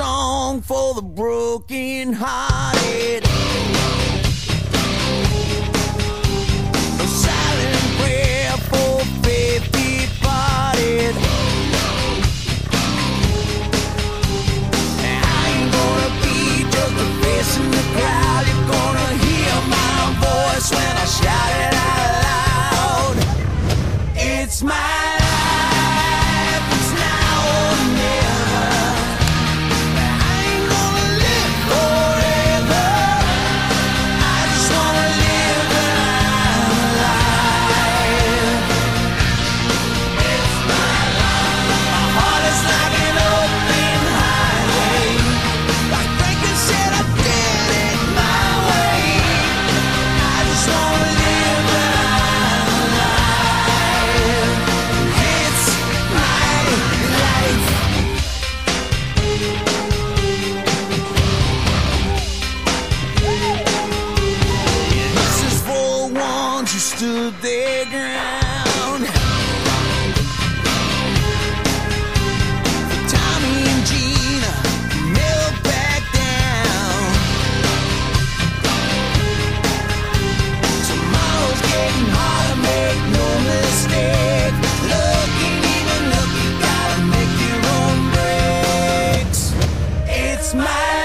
song for the broken heart. to the ground. Tommy and Gina back down. Tomorrow's getting harder, make no mistake. Even gotta make your own breaks. It's my